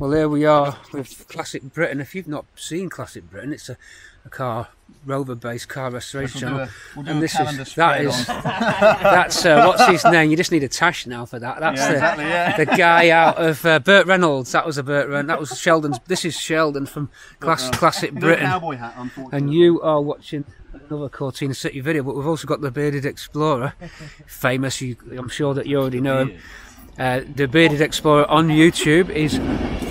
Well, here we are with Classic Britain. If you've not seen Classic Britain, it's a, a car Rover-based car restoration We'll do channel. a- we'll do and a this is that is that's uh, what's his name? You just need a tash now for that. That's Yeah, the, exactly, yeah. the guy out of uh, Burt Reynolds. That was a Burt Reynolds. That was Sheldon's. This is Sheldon from Class, Classic Britain. cowboy hat, unfortunately. And you are watching another Cortina City video, but we've also got the Bearded Explorer, famous. You, I'm sure that you already know him. Uh, the Bearded Explorer on YouTube is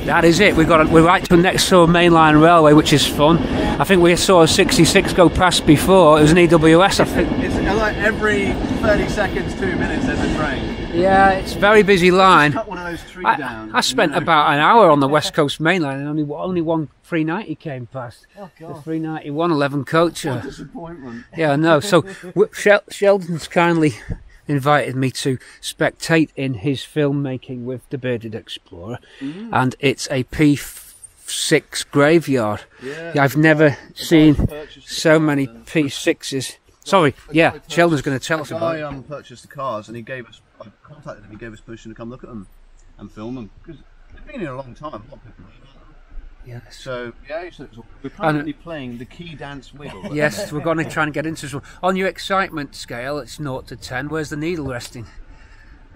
that is it. We've got we're right to the next to a mainline railway, which is fun. I think we saw a 66 go past before. It was an EWS, I think. It's like every 30 seconds, two minutes there's a train. Yeah, it's a very busy line. Cut one of those trees I, down. I spent you know. about an hour on the West Coast Main Line and only only one 390 came past. Oh, The God. 391 11 coacher. Disappointment. Yeah, I know. So Shel- Sheldon's kindly invited me to spectate in his filmmaking with the Bearded Explorer, Mm. and it's a P6 graveyard. Yeah. I've never seen so many P6s. Sorry, yeah, Sheldon's going to tell us about it. um, purchased the cars and he gave us, I contacted him, he gave us permission to come look at them and film them. Because they've been here a long time. a lot of people know about them. Yes. So, yeah, he said it was- we're currently playing the key dance wiggle. Yes, we're going to try and get into this one. On your excitement scale, it's 0 to 10. Where's the needle resting?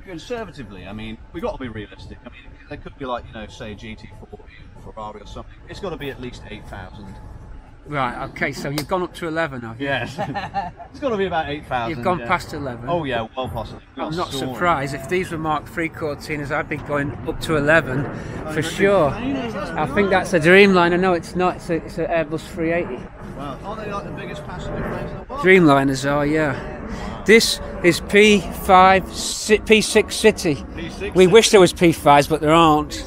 Conservatively, I mean, we've got to be realistic. I mean, they could be like, you know, say GT40, Ferrari or something. It's got to be at least 8,000. Right, okay, so you've gone up to 11, have you? Yes. it's got to be about 8,000. You've gone yeah. past 11. Oh, yeah, well possible. I'm not surprised. If these were Mark III Cortinas, I'd be going up to 11 for sure. I think that's a Dreamliner. No, it's not. It's, a, it's an Airbus 380. Wow. Aren't they like the biggest passenger planes in the world? Dreamliners are, yeah. This is P5, P6 City. P6 We City. wish there was P5s, but there aren't.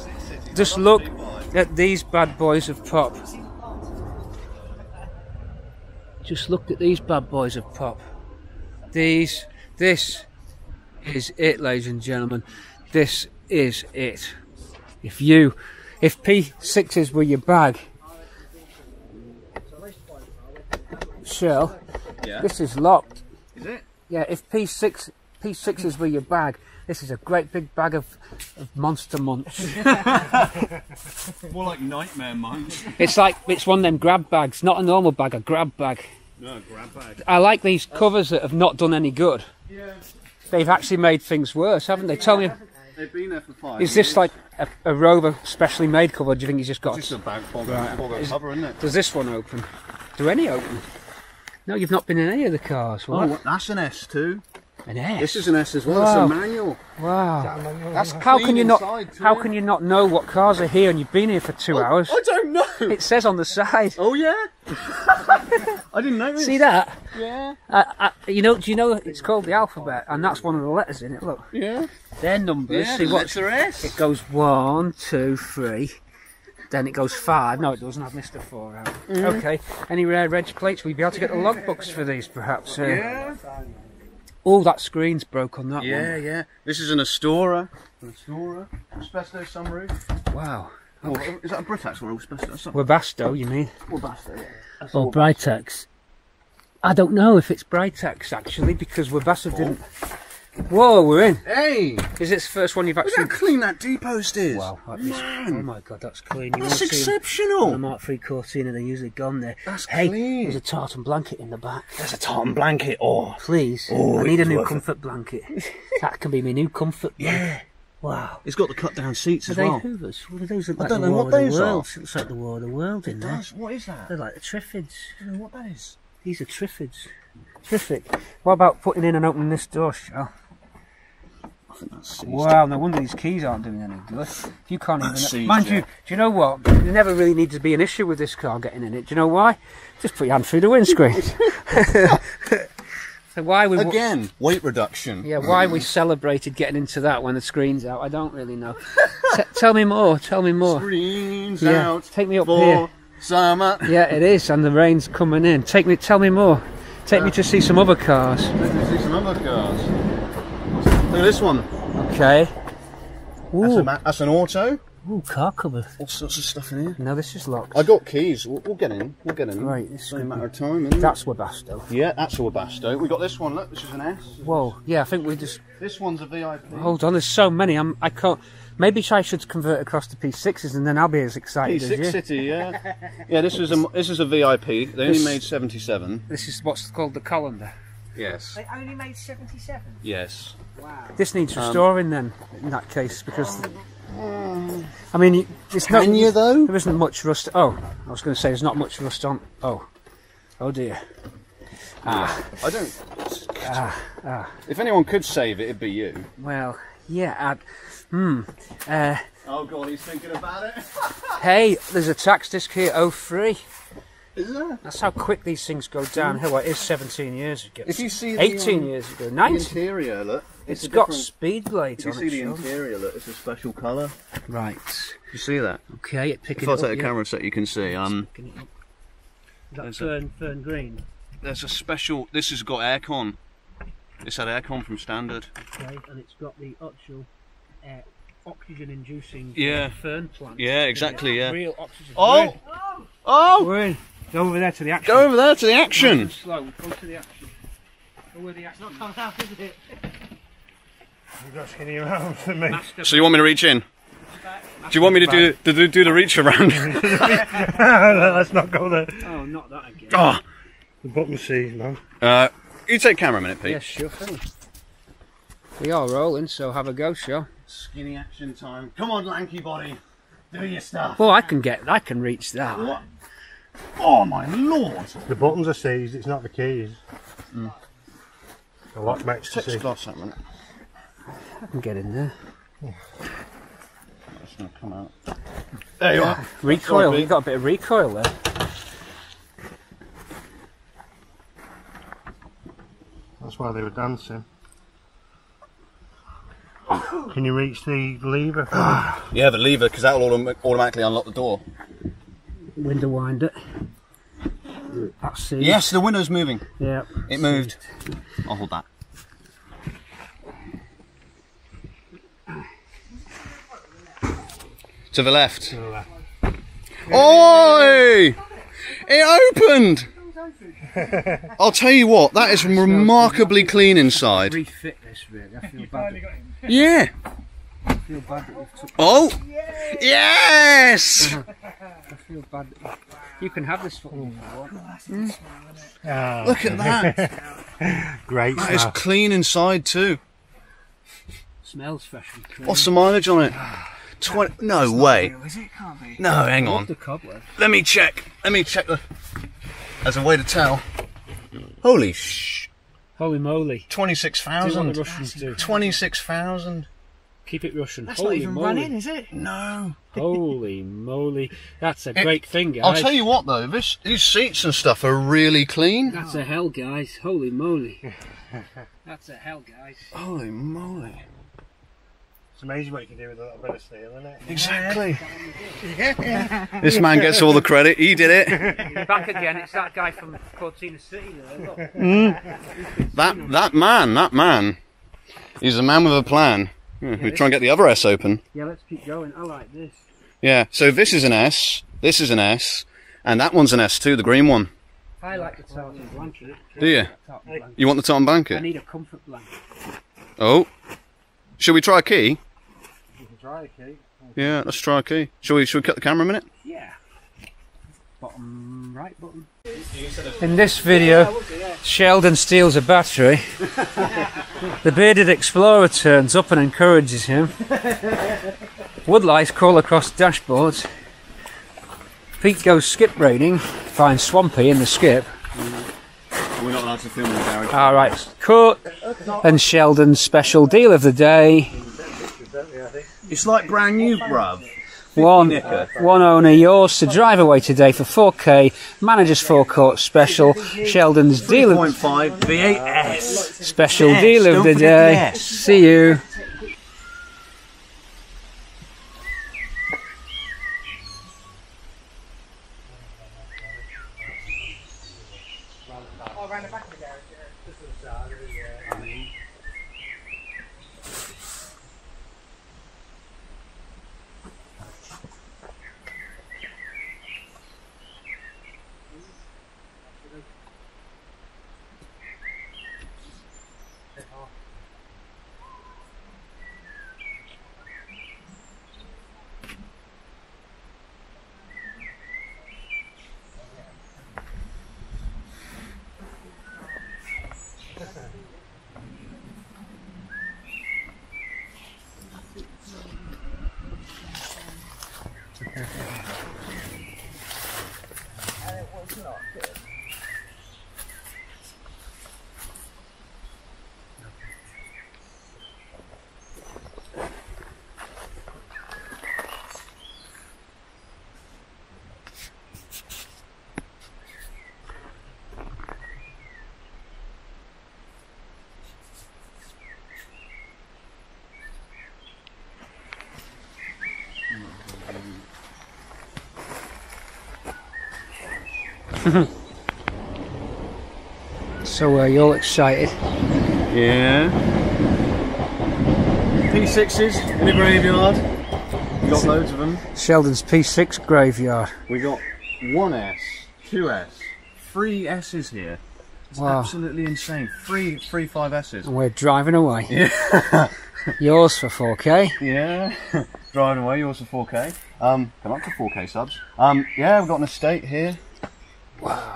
Just look at these bad boys of pop. Just look at these bad boys of pop. These, this is it, ladies and gentlemen. This is it. If you, if P6s were your bag, Shell, Yeah. this is locked. Is it? Yeah, if P6 P6s were your bag, this is a great big bag of, of monster munch. More like nightmare mines. it's like it's one of them grab bags, not a normal bag, a grab bag. no, grab bag. I like these covers that have not done any good. Yeah. They've actually made things worse, haven't they? Tell me, They've been there for five is this like a, a Rover specially made cover? Do you think he's just got? It's just a bag full Right. cover, isn't it? Does this one open? Do any open? No, you've not been in any of the cars. Oh, that's an S2. An S. This is an S as well. Wow. It's a manual. wow. That's How can you not? inside too. How can you not know what cars are here and you've been here for two hours? I don't know. It says on the side. Oh yeah. I didn't know. See that? Yeah. Uh, uh, you know? Do you know it's called the alphabet, and that's one of the letters in it. Look, Yeah. They're numbers. Yeah. See the what? S. It goes one, two, three. Then it goes five. No, it doesn't. I've missed a four out. Mm-hmm. Okay. Any rare reg plates? We'd be able to get the logbooks for these, perhaps. Uh, Yeah. Oh, that screen's broke on that one. Yeah, yeah. This is an Astora. An Astora. Asbesto sunroof. one. Wow. Oh, is that a Britax or Asbesto? Webasto, you mean? Asbesto, yeah. Or Britex? I don't know if it's Britex actually, because Webasto didn't. Oh. Whoa, we're in. Hey! Is this the first one you've actually... Look how clean that D-post is. Wow, that is, oh my god, that's clean. You That's won't see 'em exceptional. the Mark III Cortina, they're usually gone there. That's hey, clean. there's a tartan blanket in the back. There's a tartan blanket. Oh. Please, Oh, I need a new worth it. comfort blanket. that can be my new comfort blanket. Yeah. Wow. It's got the cut-down seats Are as they well. Hoovers? What are those look I like don't know what those are. World? Looks like the War of the World in there. Does. What is that? They're like the Triffids. I don't know what that is. These are Triffids. Terrific. What about putting in and opening this door, Shell? I think that's seats. Wow, no wonder these keys aren't doing any good. You can't even. Seats, Mind yeah. you, do you know what? There never really needs to be an issue with this car getting in it. Do you know why? Just put your hand through the windscreen. so why we Again, weight reduction. yeah why we celebrated getting into that when the screen's out? I don't really know. T- tell me more. Tell me more. Screens Yeah, out. take me up here. Summer. Yeah, it is, and the rain's coming in. Take me. Tell me more. Take me uh, to see some other cars. Let's see some other cars. Look at this one. Okay. That's, a that's an auto. Ooh, car cover. All sorts of stuff in here. No, this is locked. I got keys. We'll, we'll get in. We'll get in. Right, it's only a matter of time. Isn't it? That's Webasto. yeah, that's a Webasto. We got this one. Look, this is an S. Whoa, yeah, I think we just This one's a VIP. hold on. There's so many. I'm. I can't. Maybe I should convert across to P6s, and then I'll be as excited as P6 you. City, yeah. yeah, this is a this is a VIP. They only made 77. This is what's called the colander. Yes. They only made 77. Yes. Wow. This needs Um, restoring then, in that case, because. I mean, it's not. Can you though? There isn't much rust. Oh, I was going to say there's not much rust on. Oh, oh dear. Ah. I don't. Ah, ah. If anyone could save it, it'd be you. Well, yeah. I, hmm. Uh, Oh god, he's thinking about it. hey, there's a tax disc here. Oh, free. Is there? That's how quick these things go downhill. Well, it is 17 years ago. If you see the, 18 um, years ago. The 19. interior, look. It's a got different- speed blades If you on see it. the Sean. interior, look, it's a special colour. Right. You see that? Okay, it picking If I it take up. the yeah. camera set, you can see. Um, Picking it up. Is that There's a- fern, fern green? there's a special. This has got aircon. It's had aircon from standard. Okay, and it's got the actual uh, oxygen-inducing Yeah. fern plant. Yeah, exactly. Yeah. Real oxygen. Oh! Oh! We're in. Go over there to the action. Go over there to the action. and Slow. Go to the action. Go where the action. Not coming out, is it? You've got skinny around for me. Master. So you want me to reach in? Do you want me to do to do, do the reach around? Let's not go there. Oh, not that again. oh. The bottom sees, man. Uh, you take camera a minute, Pete. Yes, sure thing. We are rolling, so have a go, show. Skinny action time. Come on, lanky body. Do your stuff. Well, I can get, I can reach that. What? Oh my lord! The buttons are seized, it's not the keys. The lock makes to Take see. glass out a minute. I can get in there. It's gonna come out. There you are. Recoil. Sorry, You got a bit of recoil there. That's why they were dancing. Can you reach the lever? Yeah, the lever, because that'll autom- automatically unlock the door. Window winder. That's it. Yes, the window's moving. Yeah. It moved. I'll hold that. To the left. Oi! It opened! I'll tell you what, that is remarkably clean inside. Refit this really. I feel bad. Yeah. Oh! Yay! Yes! I feel bad oh! You can have this football if. Mm. Oh. Ah. Look at that! Great That stuff. is clean inside too. Smells fresh and clean. What's the mileage on it? Twenty? no it's way. Real, no, hang on. Let me check. Let me check the... As a way to tell. Holy sh... Holy moly. 26,000. 26,000. Keep it Russian. That's Holy not even moly. running, is it? No. Holy moly. That's a great thing, guys. I'll tell you what though. This these seats and stuff are really clean. That's a hell, guys. Holy moly. That's a hell, guys. Holy moly. It's amazing what you can do with a little bit of steel, isn't it? Exactly. this man gets all the credit. He did it. Back again. It's that guy from Cortina City there. Look. Hmm? That that man. That man. He's a man with a plan. Yeah, we try and get the other S open. Yeah, let's keep going. I like this. Yeah. So this is an S. This is an S. And that one's an S too. The green one. I like the tartan blanket. Do you? Blanket. You want the tartan blanket? I need a comfort blanket. Oh. Shall we try a key? You can try it, Keith. Yeah, let's try a key. Shall we, shall we cut the camera a minute? Yeah. Bottom right button. In this video, Sheldon steals a battery. the bearded explorer turns up and encourages him. Woodlice crawl across dashboards. Pete goes skip raiding, finds Swampy in the skip. We're not allowed to film in the garage. Alright, cut. And Sheldon's special deal of the day. It's like brand new, bruv. One, one owner, yours to drive away today for 4K. Manager's forecourt special. Sheldon's deal of 3.5 V8S. special Yes, deal of the day. See you. Yeah. So are you all excited? Yeah. P6s in the graveyard. We got loads of them. Sheldon's P6 graveyard. We got one S, two S, three S's here. It's Wow. absolutely insane. Three, three five S's. And we're driving away. Yeah. Yours for 4K. Yeah. Driving away, yours for 4K. Um, come up to 4K subs. Um, yeah, we've got an estate here.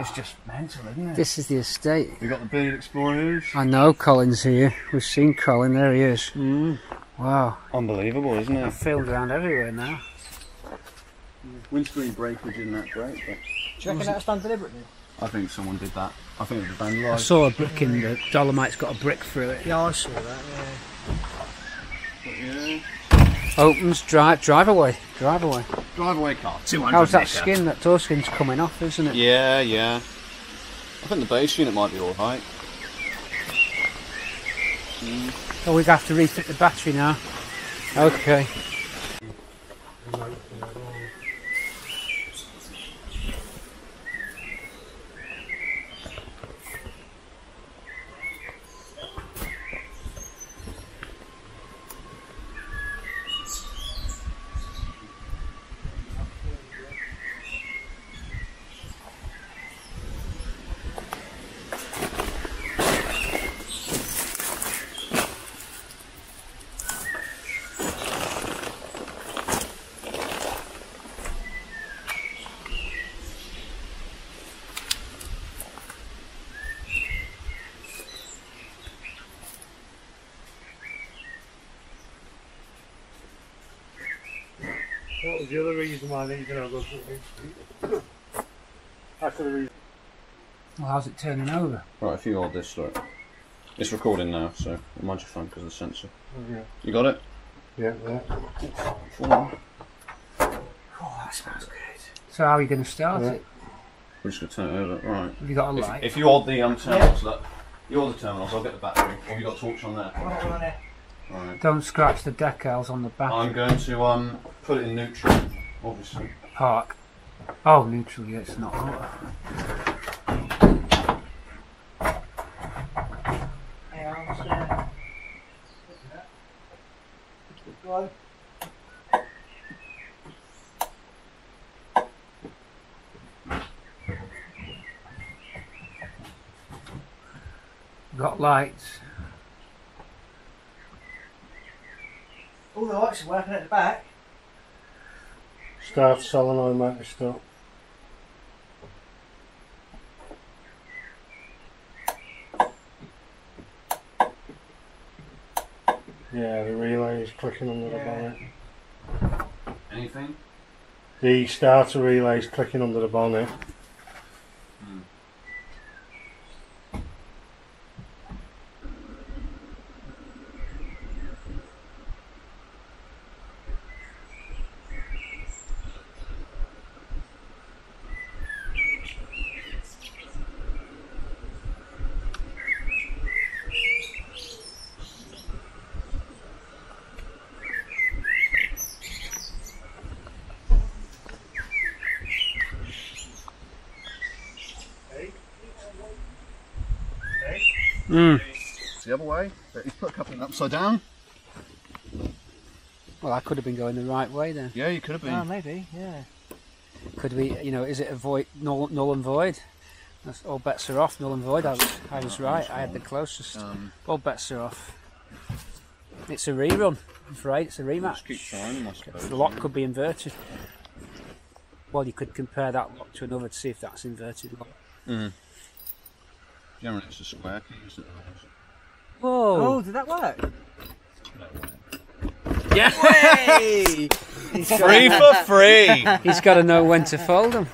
Wow. It's just mental, isn't it? This is the estate. We've got the Bearded Explorers. I know Colin's here. We've seen Colin. There he is. Mm. Wow. Unbelievable, isn't it? Filmed around everywhere now. Windscreen breakage isn't that break. but Do you reckon that was done deliberately? I think someone did that. I think it was I saw a brick in the Dolomite's got a brick through it. Yeah, I saw that, yeah. Yeah. Opens, drive, drive away, drive away. Drive away car. 200 How's that metre. skin? That toe skin's coming off, isn't it? Yeah, yeah. I think the base unit might be alright. Oh, we have to refit the battery now. Okay. That was the other reason why I needed to know go to That's the reason. Well, how's it turning over? Right, if you hold this, look. It's recording now, so mind your phone because of the sensor. Oh, yeah. You got it? Yeah, yeah. Four. Oh, that smells good. So how are you going to start Yeah. it? We're just going to turn it over. Right. Have you got a If, light? if you hold the um, terminals, look. You hold the terminals, I'll get the battery. Or have you got torch on there? Right. Don't scratch the decals on the back. I'm going to um put it in neutral, obviously. Park. Oh, neutral, yeah, it's not auto. I'm just gonna... Go on. Got lights. All the lights are working at the back. Start solenoid motor stop. Yeah, the relay is clicking under the bonnet. Anything? The starter relay is clicking under the bonnet. Mm. It's the other way. But you put a couple of them upside down. Well, I could have been going the right way then. Yeah, you could have been. Oh, maybe, yeah. Could we, you know, is it a void, null, null and void? That's, all bets are off, null and void. I was, I was right. I had the closest. um, All bets are off. It's a rerun. I'm afraid it's a just keep rematch. trying I suppose. The lock could be inverted. Well, you could compare that lock to another to see if that's inverted lock. Generally, it's a square key, isn't it? Whoa! Oh, did that work? yeah! Hey! Free for free. He's got to know when to fold them.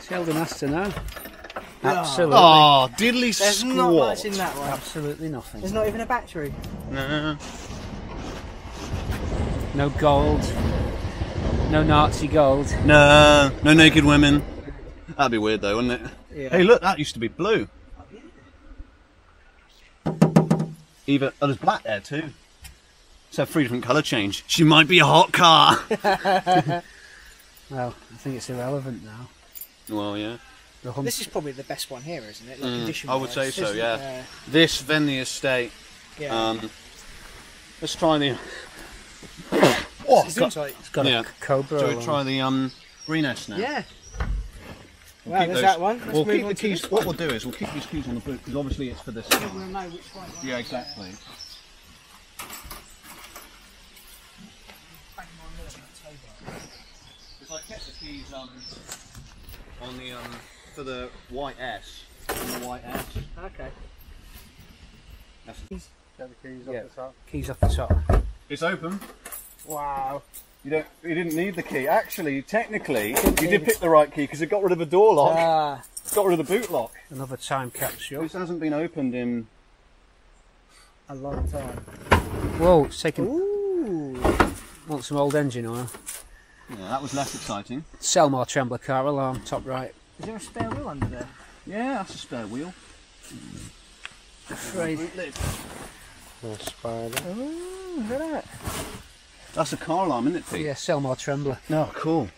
Sheldon has to know. Oh. Absolutely. Oh, diddly There's not much squat. in that one. Absolutely nothing. There's not even a battery. No. No gold. No Nazi gold. no, no naked women. That'd be weird though, wouldn't it? Yeah. Hey, look, that used to be blue. Even oh, there's black there too. So three different colour change. She might be a hot car. Well, I think it's irrelevant now. well, yeah. Hum- This is probably the best one here, isn't it? Like Mm, I would say so, Isn't it? yeah. This then the estate. yeah. Um, let's try the. oh, it's got, it's got yeah. a cobra. Shall we try the um green S now? yeah. We'll Wow, there's those- that one. Let's we'll move keep on the to keys. this What we'll do is we'll keep these keys on the boot because obviously it's for this. We'll know which one. Yeah, exactly. Because I kept the keys um, on the um, for the white S. On the white S. Okay. Get the keys Yeah. off the top. Keys off the top. It's open. Wow. You don't. You didn't need the key. Actually, technically, you did pick the right key because it got rid of the door lock. Ah, It's got rid of the boot lock. Another time capsule. This hasn't been opened in. a long time. Whoa, it's taking. Ooh. Want some old engine oil? Yeah, that was less exciting. Selmar Trembler car alarm, top right. Is there a spare wheel under there? Yeah, that's a spare wheel. Afraid. A spider. Ooh, look at that. That's a car alarm, isn't it, Pete? Yeah, Selmar Trembler. Oh, cool.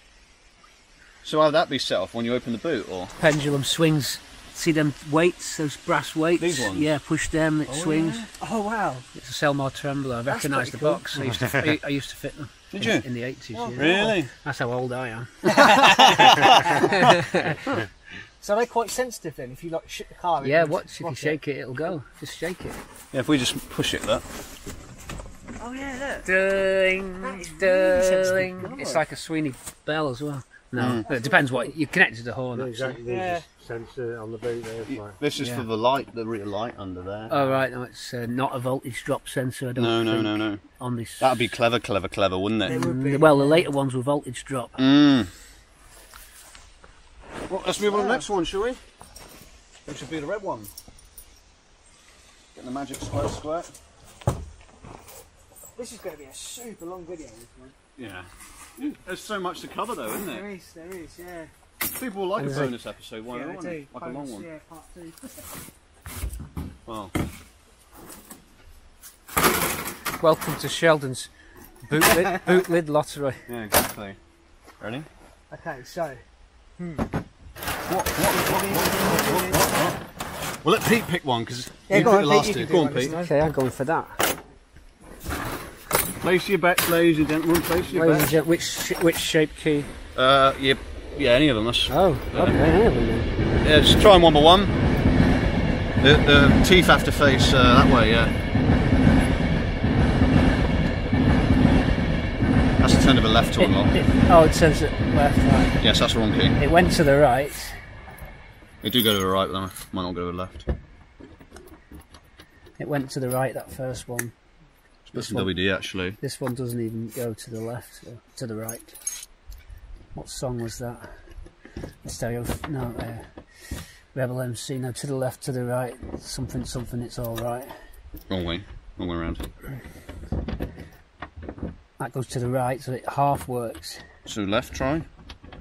So how would that be set off when you open the boot, or? Pendulum swings. See them weights, those brass weights? These ones? Yeah, push them, it oh, swings. Oh wow. It's a Selmar Trembler. I recognise the cool. box. I used, to, I, I used to fit them. Did in, you? In the 80s, Oh, yeah. Really? That's how old I am. So they're quite sensitive then. If you like shit the car. Yeah, watch. If you rock shake it, it'll go. Just shake it. Yeah, if we just push it, that. Oh yeah, look. Ding, That is really It's like a Sweeney Bell as well. No, it depends what you connect to the horn. Yeah, exactly. Yeah. Sensor on the boot there. Y- Like. This is Yeah. for the light, the rear light under there. Oh right, no, it's uh, not a voltage drop sensor. I don't no, no, think, no, no. On this, That'd be clever, clever, clever, wouldn't it? It would be. Mm, Well, the later ones were voltage drop. Mm. Well, let's move on to the next one, shall we? Which should be the red one. Get the magic squirt squirt. This is going to be a super long video. This one. Yeah. There's so much to cover though, isn't There there? is, there is, yeah. People will like a bonus episode, why yeah, not? I do. Like a long one. Yeah, part two. Well, Welcome to Sheldon's boot lid, lottery. yeah, exactly. Ready? Okay, so hmm. What, what, what, what, what, what, what? Well, let Pete pick one because Yeah, you go picked on, the last you two. Go on, Pete. Okay, I'm going for that. Place your bets, ladies and gentlemen. Place your Ladies and bets. gent- which sh- which shape key? Uh, yeah, yeah, any of them. That's, Oh, okay. yeah, well then. yeah, just try them one by one. The, the teeth have to face uh, that way, yeah. That's the turn of a left to unlock. it- oh, it says it left, right. Yes, that's the wrong key. It went to the right. They do go to the right, but they might not go to the left. It went to the right. That first one. That's one. WD actually. This one doesn't even go to the left. So to the right. What song was that? Stereo. No. Uh, Rebel MC. No, to the left, to the right. Something, something. It's all right. Wrong way. Wrong way around. That goes to the right, so it half works. So left try?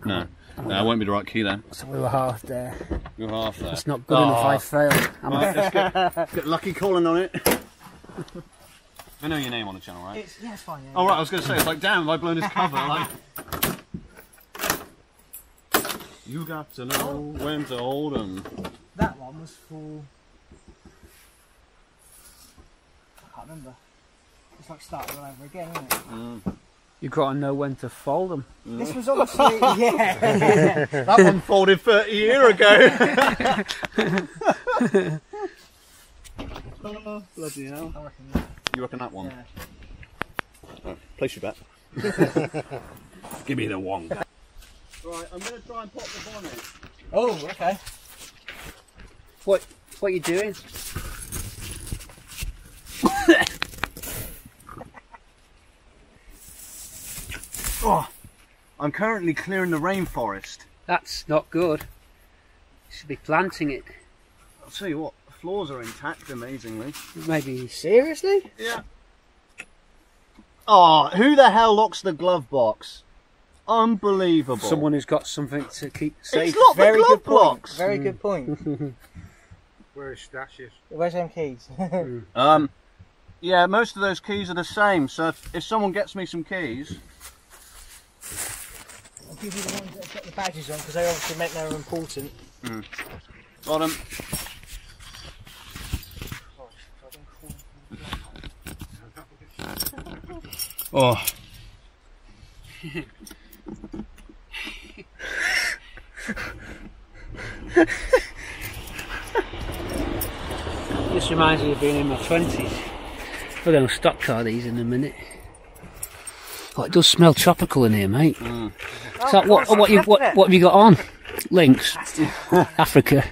No. No, it won't be the right key then. So we were half there. You're half there. It's not good enough. Oh. I failed. I'm Right, let's get, let's get Lucky calling on it. I know your name on the channel, right? it's yeah, it's fine. Yeah. Oh right, I was going to say, it's like, damn, have I blown his cover? Like, you got to know when to hold 'em. That one was for. I can't remember. It's like starting all over again, isn't it? Mm. You've got to know when to fold them. Mm. This was obviously yeah. That one folded 30 year ago. oh, bloody hell. I reckon that. You reckon that one? Yeah. Right, place your bet. Give me the one. Right, I'm going to try and pop the bonnet. Oh, okay. What? What are you doing? Oh, I'm currently clearing the rainforest. That's not good. You should be planting it. I'll tell you what, the floors are intact, amazingly. Maybe Seriously? Yeah. Oh, who the hell locks the glove box? Unbelievable. someone who's got something to keep safe. It's not Very the good glove point. box. Very good hmm. point. Where his stash is. Where's them keys? Um, yeah, most of those keys are the same. So if, if someone gets me some keys, I'll give you the ones that have got the badges on because they obviously meant they were important. Hmm. got 'em. Oh, This reminds me of being in my twenties. We're going to stock car these in a minute. Oh, it does smell tropical in here, mate. Mm. So what, what, you, what, what have you got on? Lynx, Africa.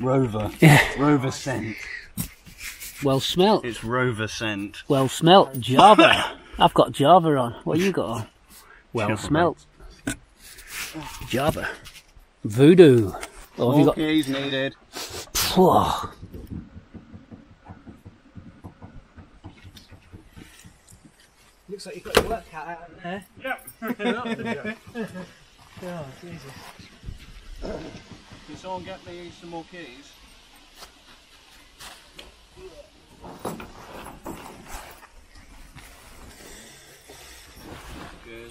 Rover. Yeah. Rover scent. Well smelt. It's Rover scent. Well smelt. Java. I've got Java on. What you got on? Well Java. smelt. Java. Voodoo. Or have you got? keys needed. Whoa. Looks like you've got your work cut out in there. Yeah. Oh, Jesus. Can someone get me some more keys? Good.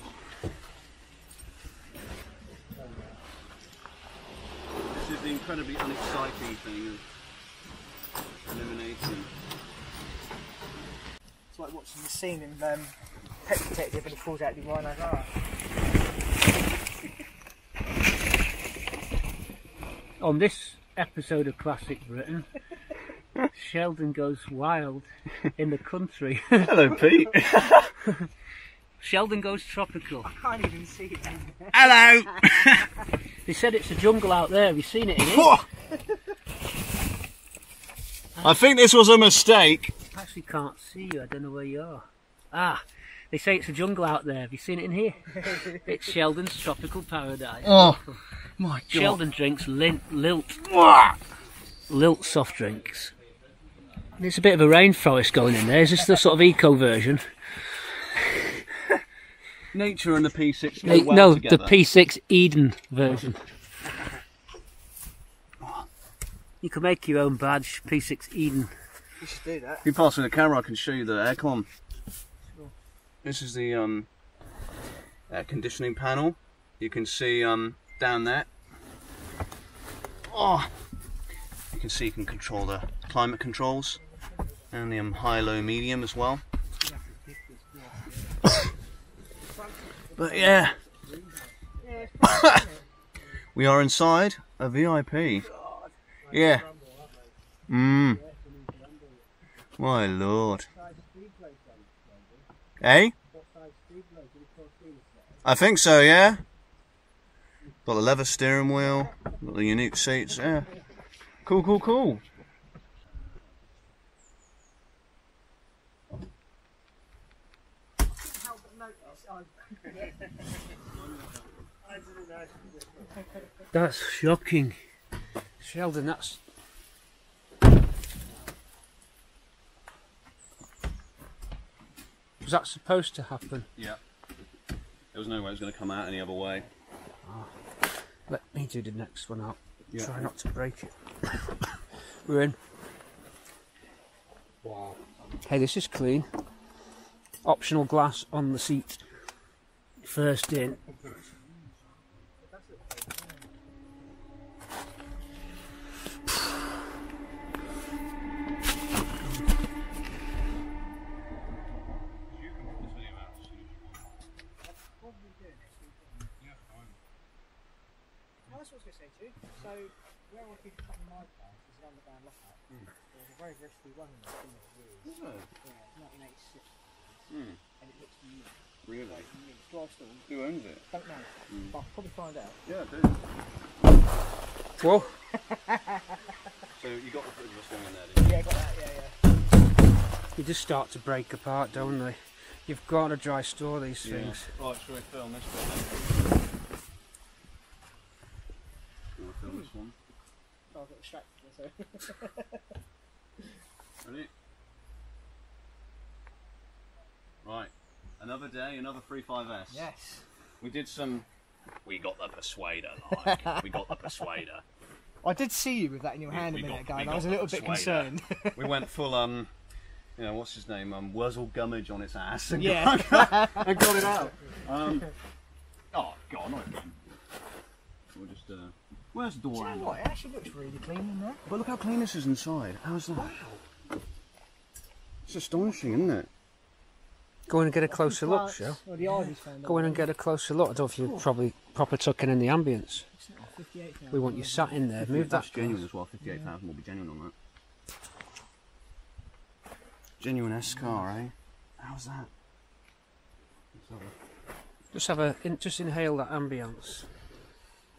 This is the incredibly unexciting thing of eliminating. It's like watching the scene in um, Pet Detective when he falls out the rhino's eye. On this episode of Classic Britain, Sheldon goes wild in the country. Hello, Pete. Sheldon goes tropical. I can't even see it. Hello. They said it's a jungle out there. Have you seen it in here? I think this was a mistake. I actually can't see you. I don't know where you are. Ah, they say it's a jungle out there. Have you seen it in here? it's Sheldon's tropical paradise. Oh, my God. Sheldon drinks lint, lilt, lilt soft drinks. And It's a bit of a rainforest going in there. Is this the sort of eco version? Nature and the P6 go Eh, well no, together. the P6 Eden version. You can make your own badge, P6 Eden. You should do that. If you pass me the camera, I can show you the aircon. This is the um, air conditioning panel. You can see um, down there. Oh, you can see you can control the climate controls and the um, high, low, medium as well. but yeah, we are inside a VIP. Yeah. Mmm. My lord. Eh? I think so, yeah. Got the leather steering wheel, got the unique seats, yeah. Cool, cool, cool. That's shocking. Sheldon, that's. Was that supposed to happen? Yeah. There was no way it was going to come out any other way. Ah. Let me do the next one out. Yeah. Try not to break it. We're in. Wow. Hey, this is clean. Optional glass on the seat. First in. So, where I keep a couple of my cars is an underground lockout. There's a very risky one in there, isn't it? Really? Yeah, 1986. Hmm. And it looks new. Really? new. Drive still. Who owns it? Don't know. But I'll probably find out. Yeah, I do. Whoa. So you got the footage of going on there, did you? Yeah, got that. Yeah, yeah. They just start to break apart, don't they? You've got to dry store these Yeah. things. Right, shall we film this bit then? You wanna film this one? Oh, I got distracted. So. Right. Another day, another 35S. yes. We did some. We got the persuader, like. we got the persuader. I did see you with that in your hand we a minute got- ago, we and I was a little the bit persuader. concerned. We went full, um, you know, what's his name? Um, Wurzel Gummidge on its ass. And Yeah. Got, and got it out. Um, oh, God, not again. We'll just, uh. Where's the Do door you know handle? what? It actually looks really clean in there. But look how clean this is inside. How's that? Wow. It's astonishing, isn't it? Go in and get a closer look, Plants, Joe. Or the Go in and get a closer look. I don't know if you're probably proper tucking in the ambience. We want you sat in there. Move That's that. genuine as well. 58,000 will be genuine on that. Genuine S car, eh? How's that? Just have a. In, just inhale that ambience.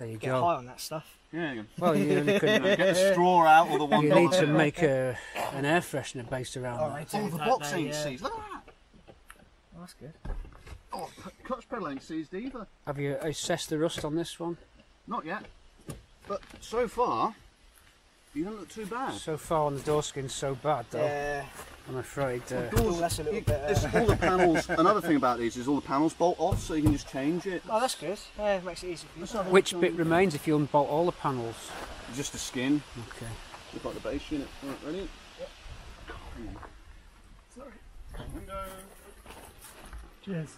There you Get go. high on that stuff. Yeah, you Well, you, only couldn't- get the straw out or the one. you need to make a, an air freshener based around Oh, that. they Oh, the that, box they, ain't uh, seized. Look at that. oh, that's good. Oh, clutch pedal ain't seized either. Have you assessed the rust on this one? Not yet. But so far, you don't look too bad. So far on the door skin's so bad though. Yeah. I'm afraid. Uh, that's a little You- bit. Uh, it's all the panels. Another thing about these is all the panels bolt off, so you can just change it. oh, that's good. Yeah, it makes it easy for you. Let's have a which bit remains if you unbolt all the panels? Just the skin. Okay. Look like the base unit. Right, ready? Yep. Sorry. Window. Cheers.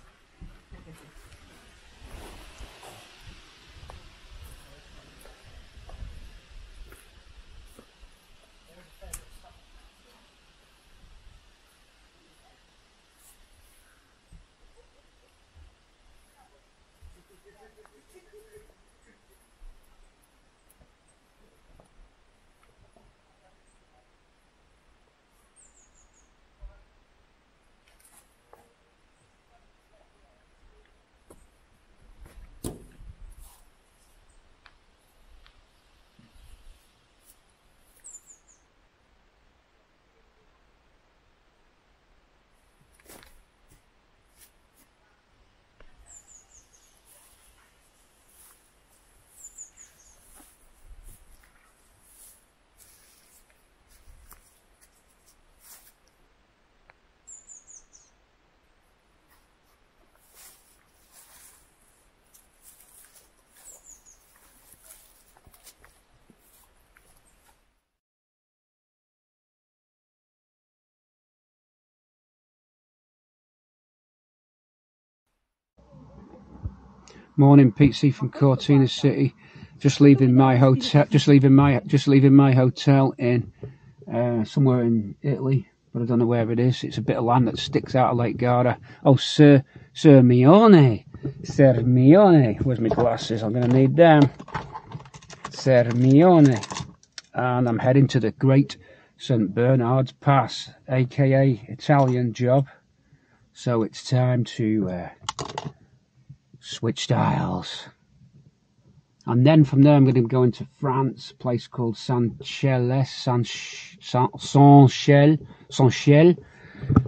Morning, Pete C from Cortina City. Just leaving my hotel. Just leaving my. Just leaving my hotel in uh, somewhere in Italy, but I don't know where it is. It's a bit of land that sticks out of Lake Garda. Oh, Sir Sirmione, Sirmione. Where's my glasses? I'm going to need them. Sirmione, and I'm heading to the Great St Bernard's Pass, aka Italian job. So it's time to. Uh, switch styles. And then from there, I'm going to go into France, a place called Saint-Chelles, Saint-Chelles, Saint-Chelles.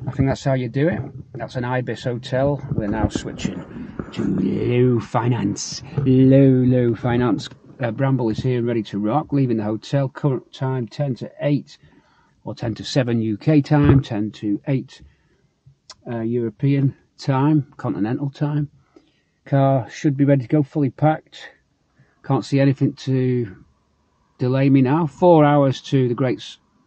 I think that's how you do it. That's an Ibis hotel. We're now switching to low finance. Low, low finance. Uh, Bramble is here and ready to rock, leaving the hotel. Current time 10 to 8, or 10 to 7 UK time, 10 to 8 uh, European time, continental time. Car should be ready to go, fully packed. Can't see anything to delay me now. Four hours to the Great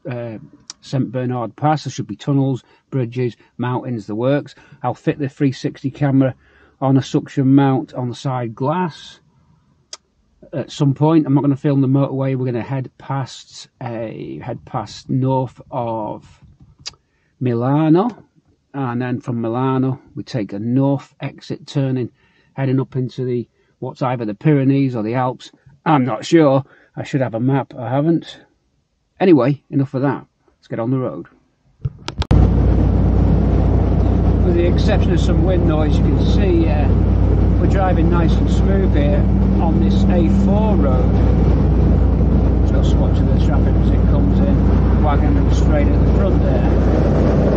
uh, St Bernard Pass. There should be tunnels, bridges, mountains, the works. I'll fit the 360 camera on a suction mount on the side glass. At some point, I'm not going to film the motorway. We're going to head past, uh, head past north of Milano, and then from Milano we take a north exit turning heading up into the what's either the Pyrenees or the Alps. I'm not sure. I should have a map. I haven't. Anyway, enough of that. Let's get on the road. With the exception of some wind noise, you can see uh, we're driving nice and smooth here on this A4 road. Just watching the traffic as it comes in. Wagon straight at the front there.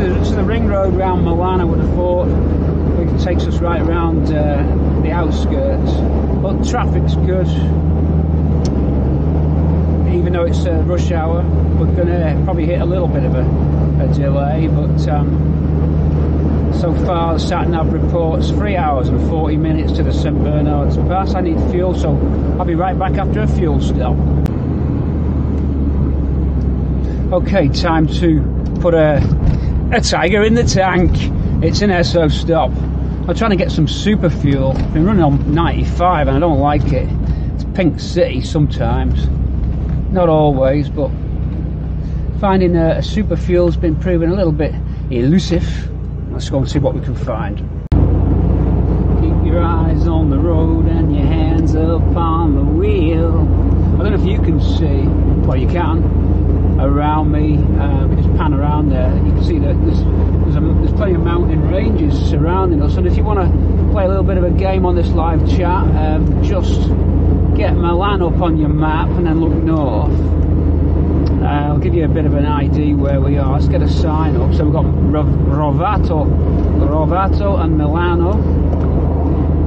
to, to the ring road round Milan, I would have thought. It takes us right round uh, the outskirts. But traffic's good, even though it's a rush hour. We're going to probably hit a little bit of a, a delay, but um, so far the sat nav reports 3 hours and 40 minutes to the St Bernard's Pass. I need fuel, so I'll be right back after a fuel stop. Okay, time to put a a tiger in the tank. It's an Esso stop. I'm trying to get some super fuel. I've been running on 95 and I don't like it. It's Pink City sometimes. Not always, but finding a, a super fuel's been proving a little bit elusive. Let's go and see what we can find. Keep your eyes on the road and your hands up on the wheel. I don't know if you can see, well you can, around me. We just pan around there. You can see that there's there's, a, there's plenty of mountain ranges surrounding us. And if you want to play a little bit of a game on this live chat, um, just get Milan up on your map and then look north. Uh, I'll give you a bit of an ID where we are. Let's get a sign up. So we've got Rovato, Rovato and Milano.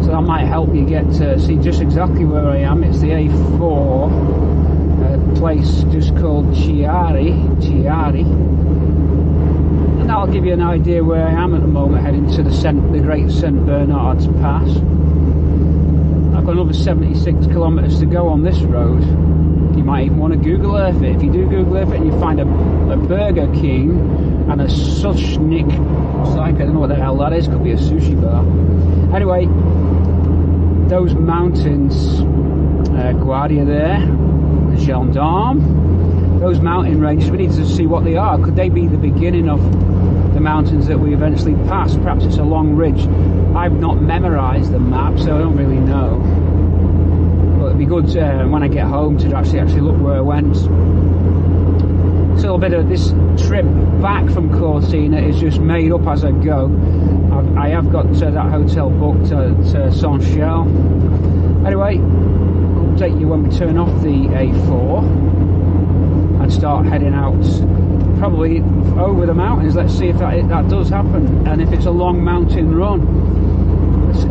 So that might help you get to see just exactly where I am. It's the A4 a uh, place just called Chiari, Chiari. And that'll give you an idea where I am at the moment, heading to the, Saint, the Great St Bernard's Pass. I've got another 76 kilometres to go on this road. You might even want to Google Earth it. If you do Google Earth it and you find a, a Burger King and a Sushnik, like I don't know what the hell that is, could be a sushi bar. Anyway, those mountains, uh, Guardia there, Gendarme. Those mountain ranges, we need to see what they are. Could they be the beginning of the mountains that we eventually pass? Perhaps it's a long ridge. I've not memorised the map, so I don't really know. But it'd be good uh, when I get home to actually actually look where I went. A bit of this trip back from Cortina is just made up as I go. I've, I have got uh, that hotel booked at uh, Saint-Charles. Anyway, update you when we turn off the A4 and start heading out probably over the mountains. Let's see if that, that does happen and if it's a long mountain run.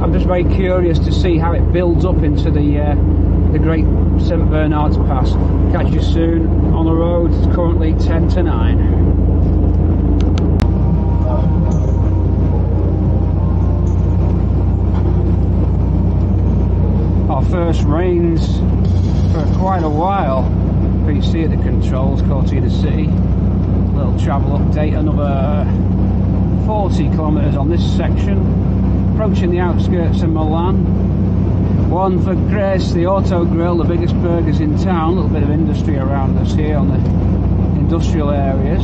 I'm just very curious to see how it builds up into the uh, the Great St Bernard's Pass. Catch you soon on the road. It's currently 10 to 9. Our first rains for quite a while. PC at the controls, Cortina City. Little travel update, another 40 kilometres on this section. Approaching the outskirts of Milan. One for Grace, the Auto Grill, the biggest burgers in town. A little bit of industry around us here on the industrial areas.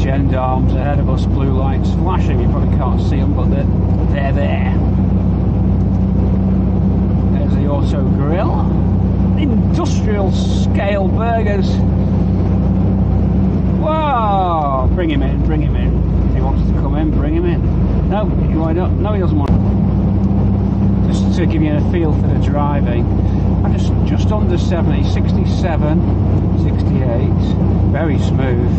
Gendarmes ahead of us, blue lights flashing. You probably can't see them, but they're, they're there. Auto Grill. Industrial scale burgers. Whoa! Bring him in, bring him in. If he wants to come in, bring him in. No, why not? No, he doesn't want Just to give you a feel for the driving. I'm just, just under 70, 67, 68. Very smooth.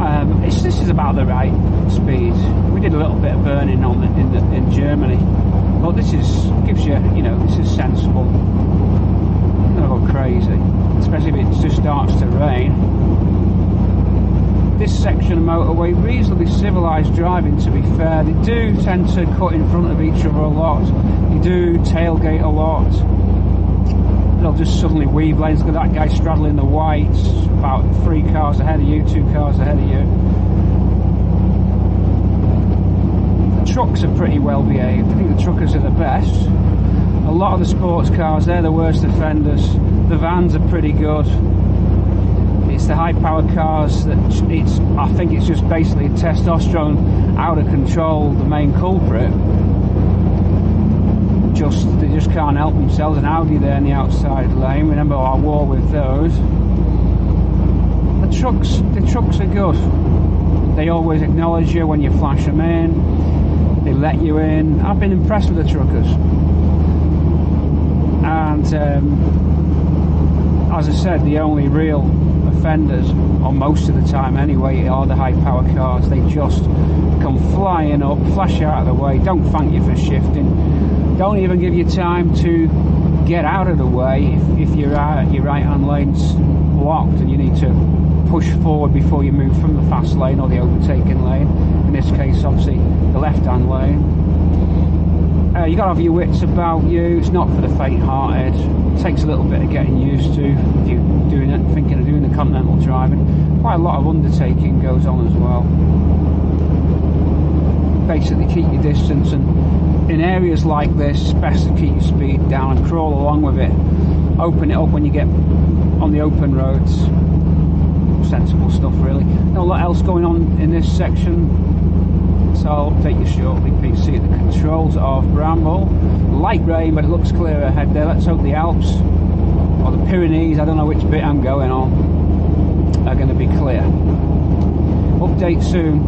Um, this is about the right speed. We did a little bit of burning on the, in, the, in Germany but this is gives you, you know, this is sensible. Not crazy, especially if it just starts to rain. This section of motorway, reasonably civilised driving to be fair. They do tend to cut in front of each other a lot. They do tailgate a lot. They'll just suddenly weave lanes. Look at that guy straddling the whites, about three cars ahead of you, two cars ahead of you the trucks are pretty well behaved. I think the truckers are the best. A lot of the sports cars, they're the worst offenders. The vans are pretty good. It's the high powered cars that it's, I think it's just basically testosterone out of control, the main culprit. Just, they just can't help themselves. An Audi there in the outside lane. Remember our war with those. The trucks, the trucks are good. They always acknowledge you when you flash them in they let you in. I've been impressed with the truckers. And um, as I said, the only real offenders, or most of the time anyway, are the high power cars. They just come flying up, flash out of the way, don't thank you for shifting, don't even give you time to get out of the way if, if your, your right hand lane's blocked and you need to push forward before you move from the fast lane or the overtaking lane. In this case, obviously, the left hand lane. Uh, you gotta have your wits about you. It's not for the faint-hearted. It takes a little bit of getting used to if you're doing it, thinking of doing the continental driving. Quite a lot of undertaking goes on as well. Basically, keep your distance, and in areas like this, best to keep your speed down and crawl along with it. Open it up when you get on the open roads. Sensible stuff, really. Not a lot else going on in this section so I'll update you shortly. Please see the controls of Bramble. Light rain, but it looks clear ahead there. Let's hope the Alps or the Pyrenees, I don't know which bit I'm going on, are going to be clear. Update soon.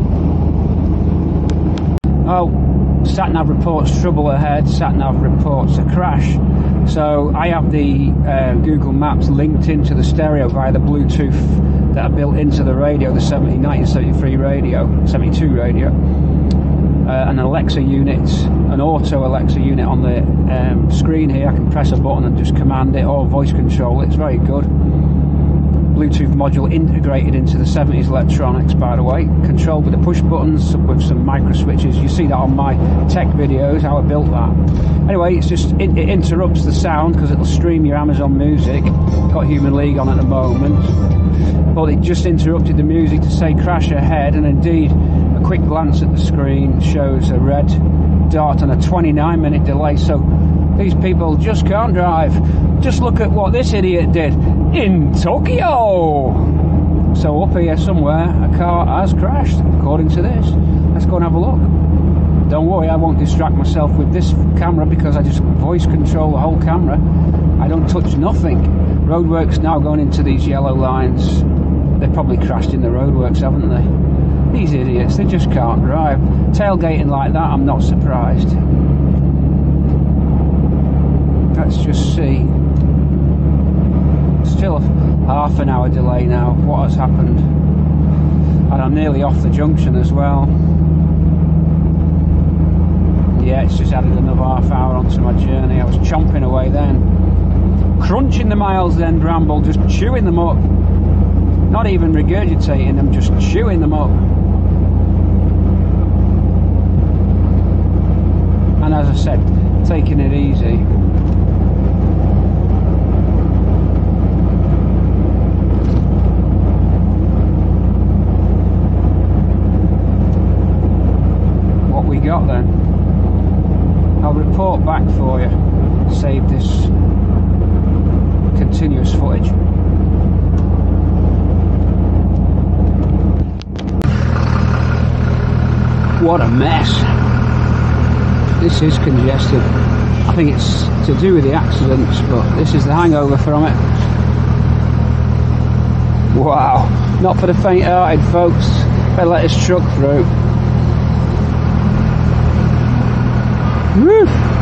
Oh, SatNav reports trouble ahead. SatNav reports a crash. So I have the uh, Google Maps linked into the stereo via the Bluetooth that are built into the radio, the 70, 1973 radio, 72 radio uh, an Alexa unit, an auto Alexa unit on the um, screen here. I can press a button and just command it or voice control. It's very good. Bluetooth module integrated into the 70s electronics, by the way. Controlled with the push buttons with some micro switches. You see that on my tech videos, how I built that. Anyway, it's just it, it interrupts the sound because it'll stream your Amazon Music. Got Human League on at the moment, but it just interrupted the music to say crash ahead, and indeed a quick glance at the screen shows a red dot and a 29 minute delay. So these people just can't drive. Just look at what this idiot did in Tokyo. So up here somewhere, a car has crashed, according to this. Let's go and have a look. Don't worry, I won't distract myself with this camera because I just voice control the whole camera. I don't touch nothing. Roadworks now going into these yellow lines. They probably crashed in the roadworks, haven't they? These idiots, they just can't drive. Tailgating like that, I'm not surprised. Let's just see. Still half an hour delay now. What has happened? And I'm nearly off the junction as well. Yeah, it's just added another half hour onto my journey. I was chomping away then. Crunching the miles then, Bramble, just chewing them up. Not even regurgitating them, just chewing them up. and as I said, taking it easy. Got then? I'll report back for you. Save this continuous footage. What a mess this is congested. I think it's to do with the accidents, but this is the hangover from it. Wow, not for the faint-hearted folks. Better let this truck through. Woo!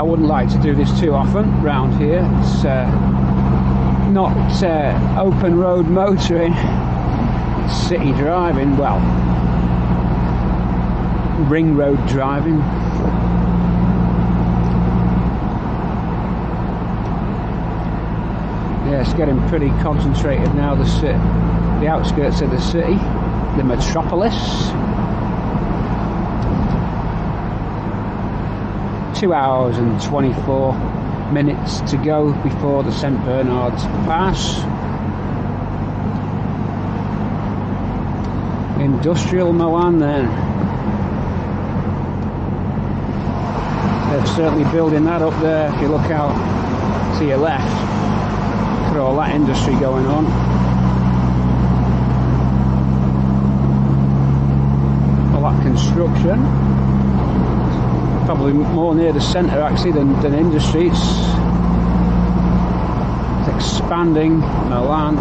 I wouldn't like to do this too often round here. It's uh, not uh, open road motoring, it's city driving. Well, ring road driving. Yeah, it's getting pretty concentrated now. The the outskirts of the city, the metropolis. Two hours and 24 minutes to go before the St Bernard's Pass. Industrial Milan then. They're certainly building that up there if you look out to your left. All that industry going on. All that construction probably more near the centre actually than, than industry. It's, it's expanding Milan.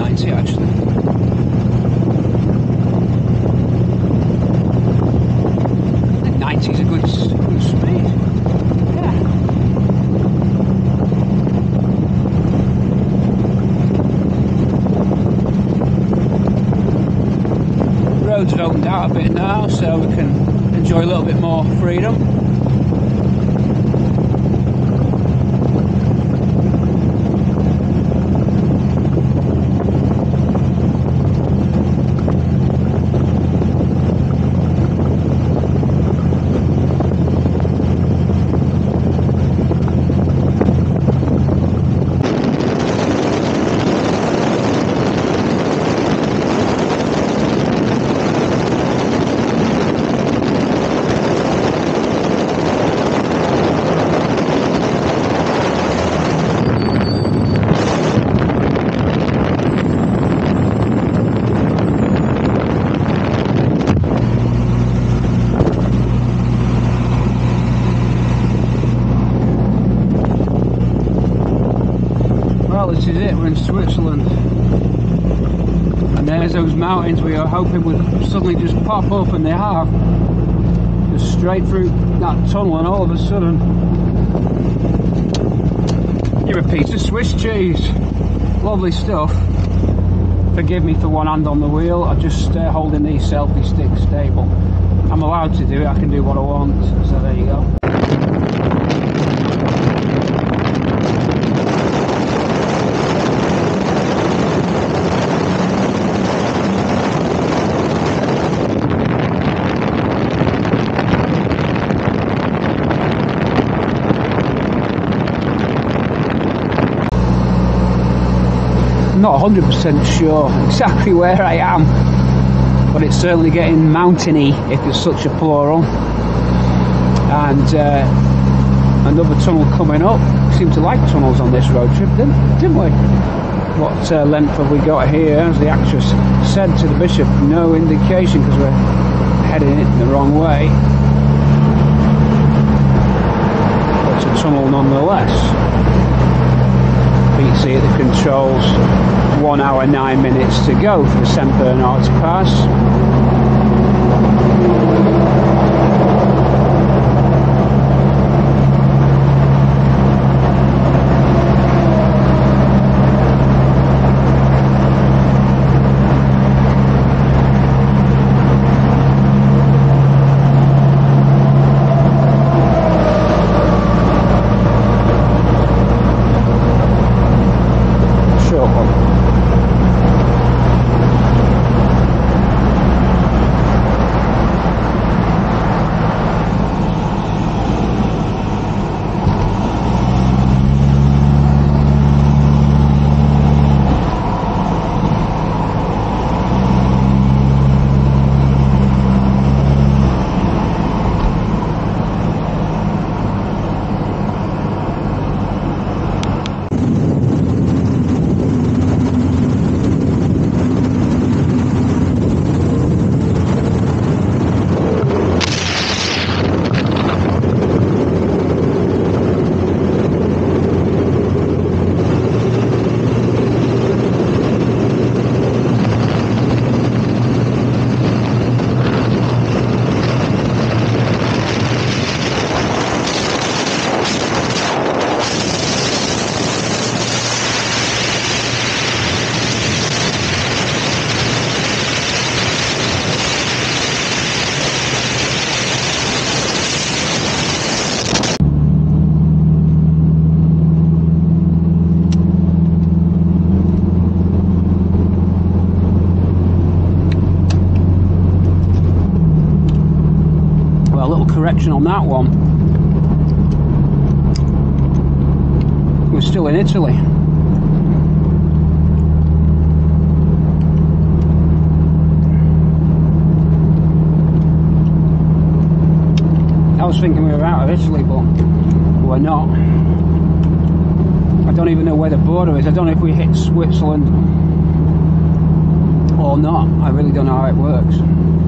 90 actually. roads have opened out a bit now so we can enjoy a little bit more freedom. Mountains we were hoping would suddenly just pop up, and they have. Just straight through that tunnel, and all of a sudden, you're a piece of Swiss cheese. Lovely stuff. Forgive me for one hand on the wheel, I'm just uh, holding these selfie sticks stable. I'm allowed to do it, I can do what I want, so there you go. Not 100% sure exactly where I am, but it's certainly getting mountainy if it's such a plural. And uh, another tunnel coming up. We seem to like tunnels on this road trip, didn't, didn't we? What uh, length have we got here? As the actress said to the bishop, no indication because we're heading it the wrong way. It's a tunnel nonetheless. BC at the controls. One hour nine minutes to go for the St Bernard's Pass. On that one. We're still in Italy. I was thinking we were out of Italy, but we're not. I don't even know where the border is. I don't know if we hit Switzerland or not. I really don't know how it works.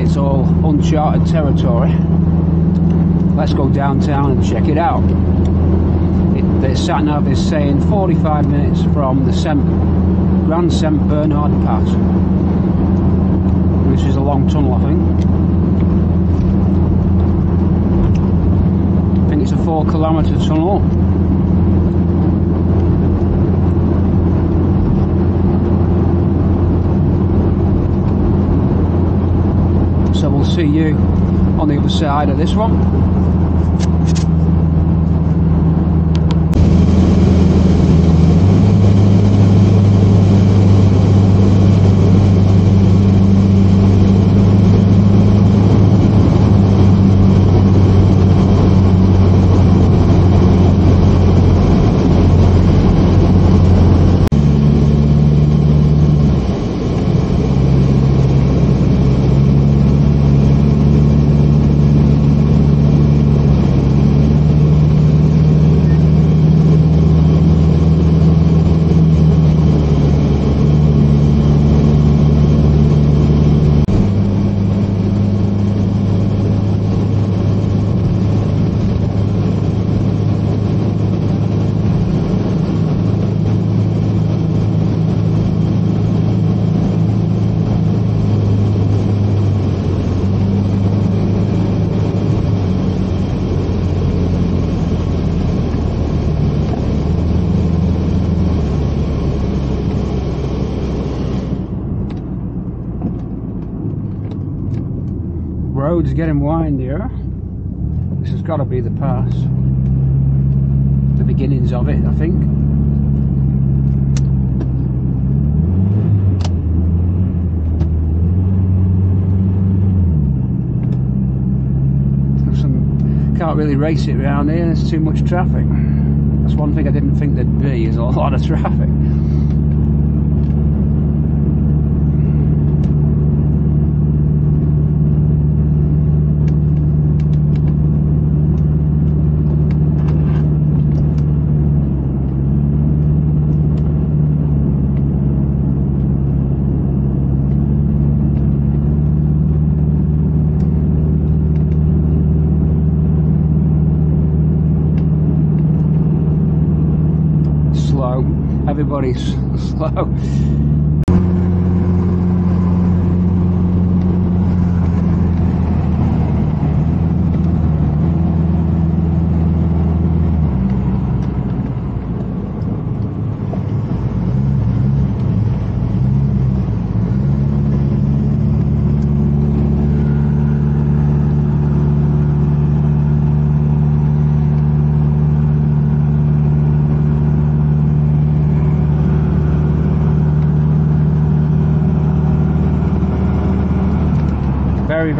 It's all uncharted territory. Let's go downtown and check it out. It, the sat nav is saying 45 minutes from the Grand Saint Bernard Pass, which is a long tunnel, I think. I think it's a four kilometre tunnel. So we'll see you on the other side of this one. Road's getting windier. This has got to be the pass. The beginnings of it, I think. Some, can't really race it around here, there's too much traffic. That's one thing I didn't think there'd be, is a lot of traffic. slow. Everybody's slow.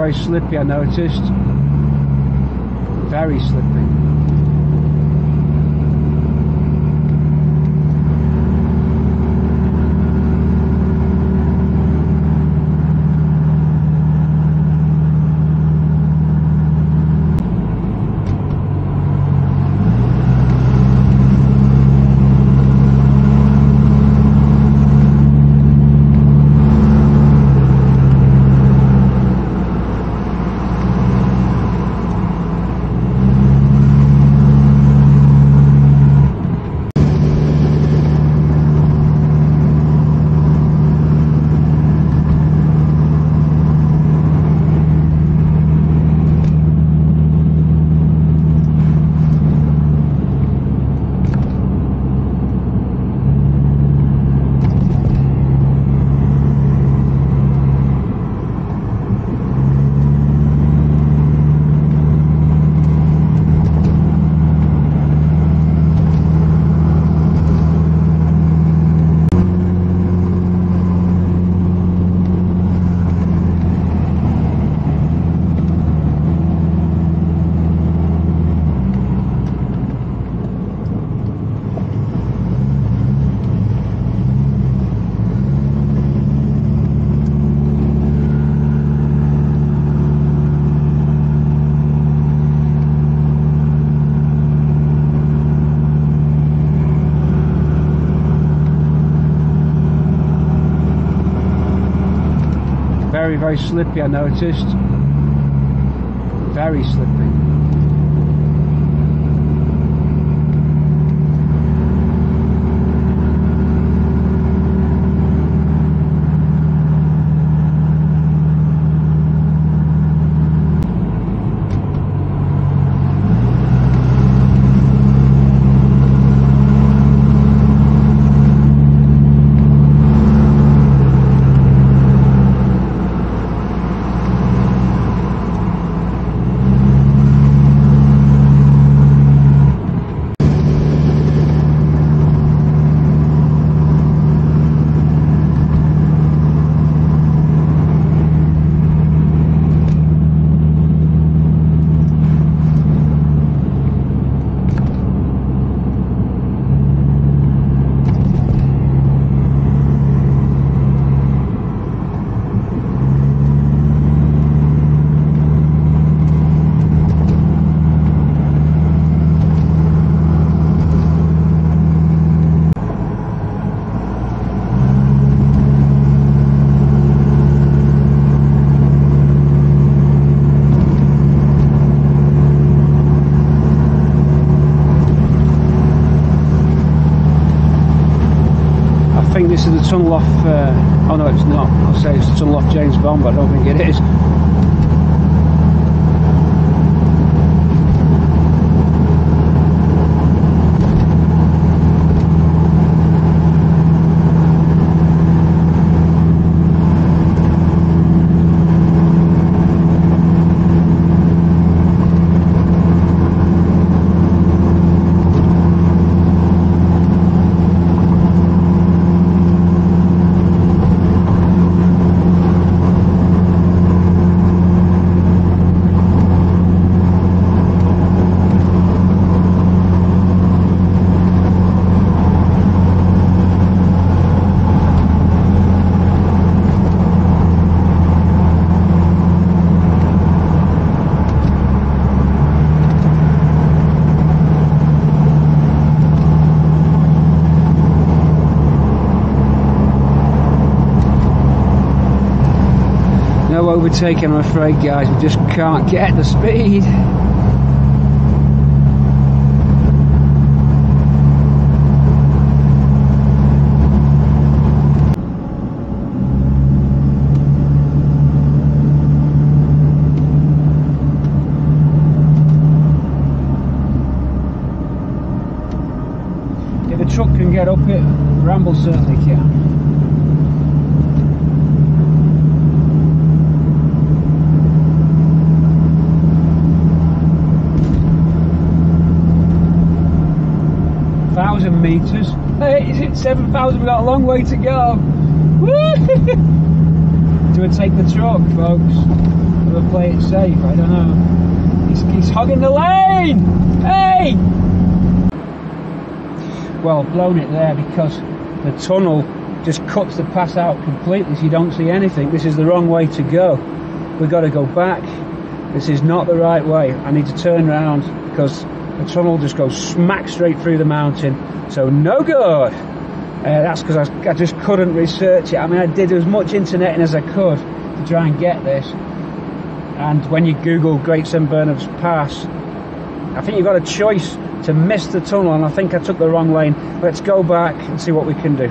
Very, slippy, I noticed. Very slippy. Very, slippy, I noticed. Very slippy. I think this is the tunnel off. Uh, oh no, it's not. I'll say it's off James Bond, but I don't think it is. No overtaking, I'm afraid, guys. We just can't get the speed. If the truck can get up it, Bramble certainly can. thousand meters. Hey, is it seven thousand? We've got a long way to go. Do we take the truck, folks? Do we play it safe? I don't know. He's, he's hogging the lane. Hey! Well, blown it there because the tunnel just cuts the pass out completely, so you don't see anything. This is the wrong way to go. We've got to go back. This is not the right way. I need to turn around because the tunnel just goes smack straight through the mountain. So no good. Uh, that's because I, I just couldn't research it. I mean, I did as much interneting as I could to try and get this. And when you Google Great St Bernard's Pass, I think you've got a choice to miss the tunnel, and I think I took the wrong lane. Let's go back and see what we can do.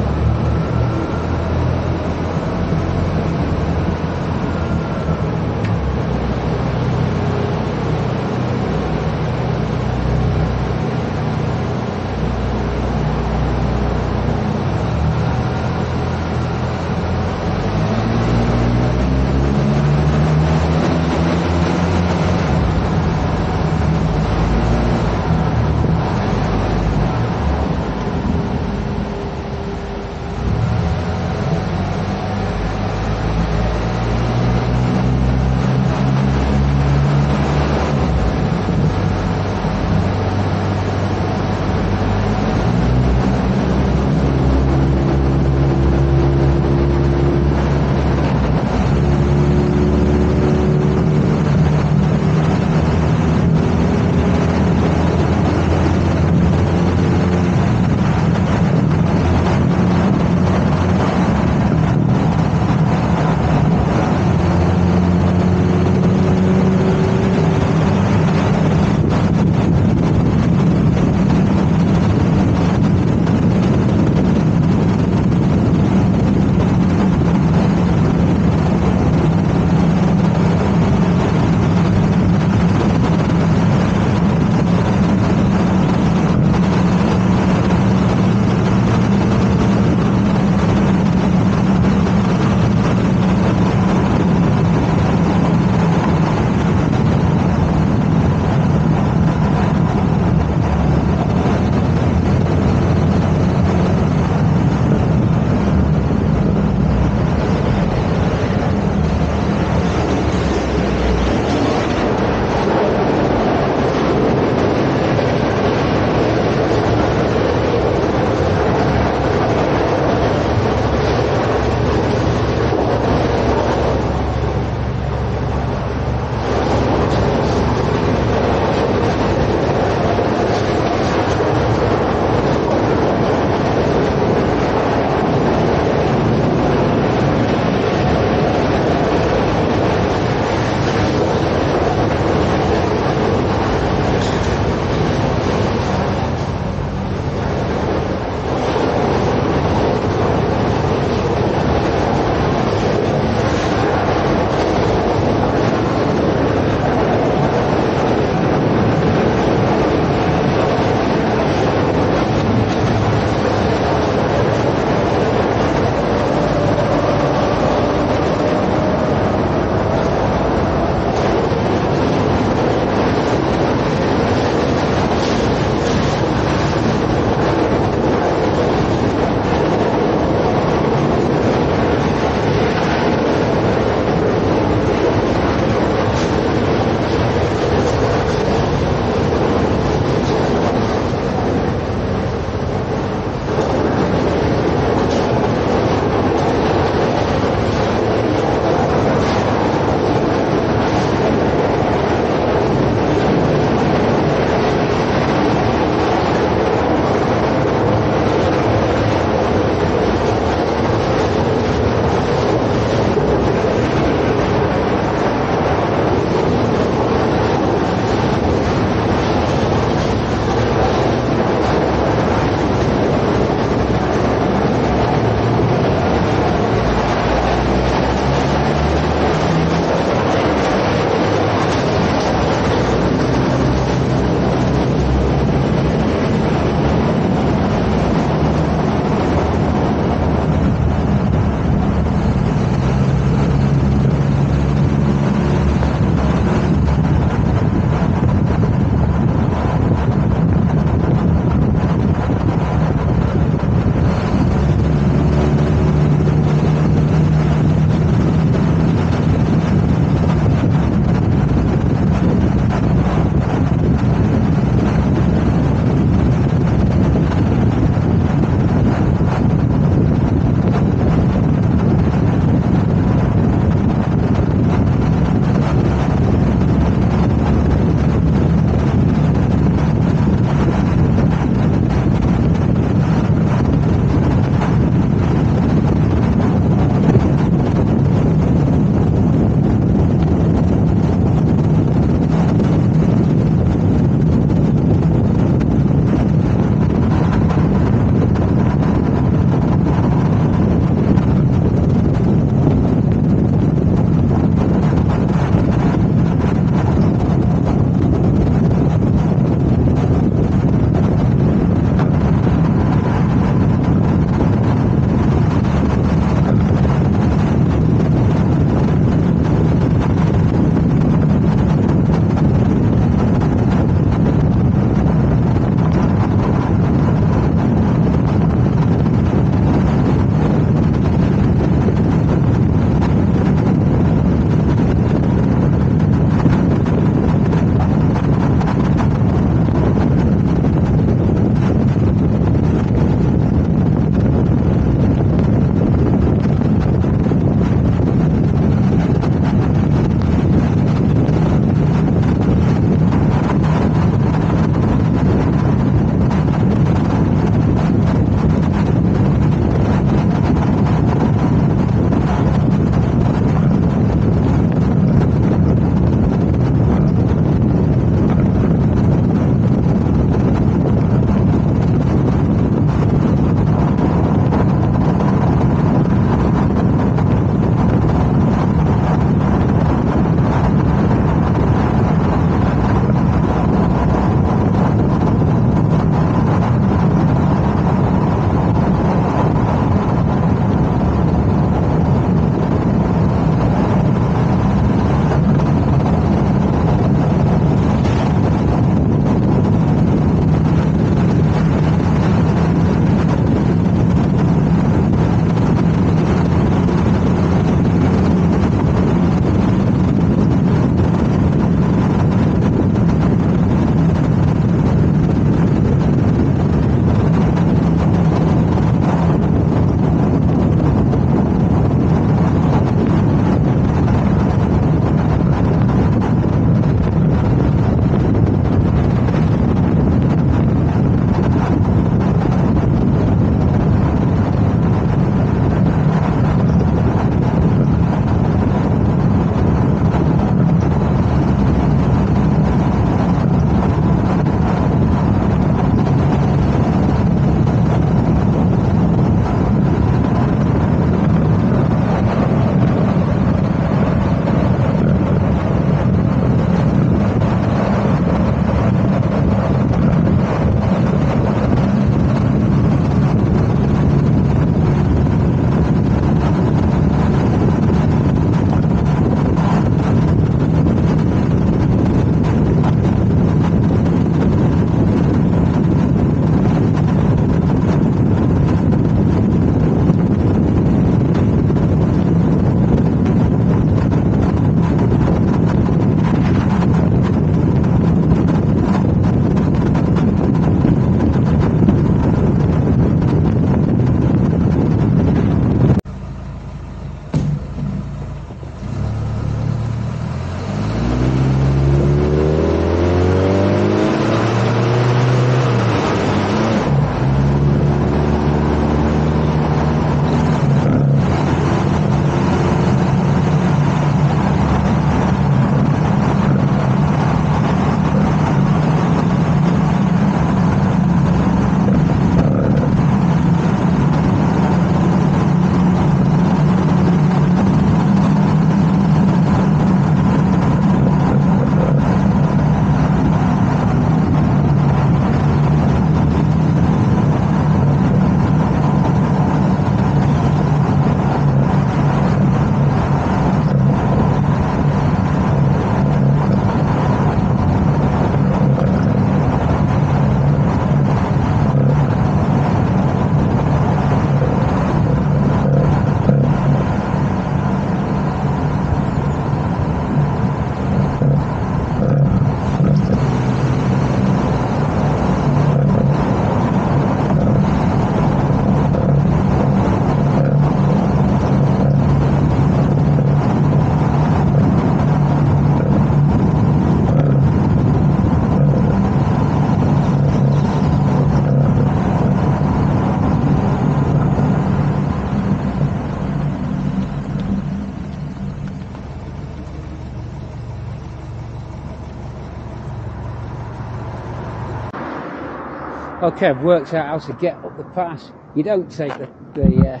Okay, I've worked out how to get up the pass. You don't take the the, uh,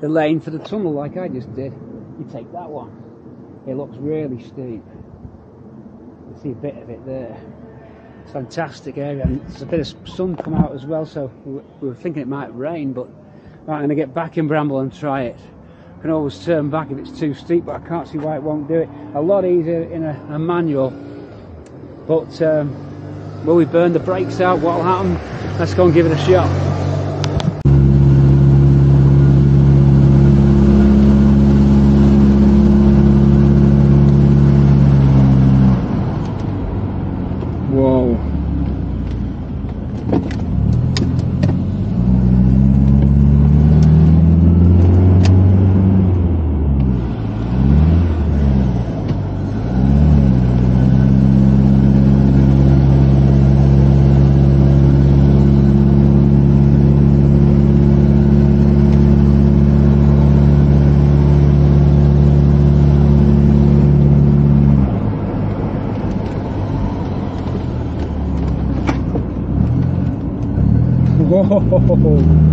the lane for the tunnel like I just did. You take that one. It looks really steep. You see a bit of it there. Fantastic area, and there's a bit of sun come out as well. So we we were thinking it might rain, but right, I'm going to get back in Bramble and try it. I can always turn back if it's too steep, but I can't see why it won't do it. A lot easier in a, a manual, but. Um, Will we burn the brakes out? What'll happen? Let's go and give it a shot. Whoa.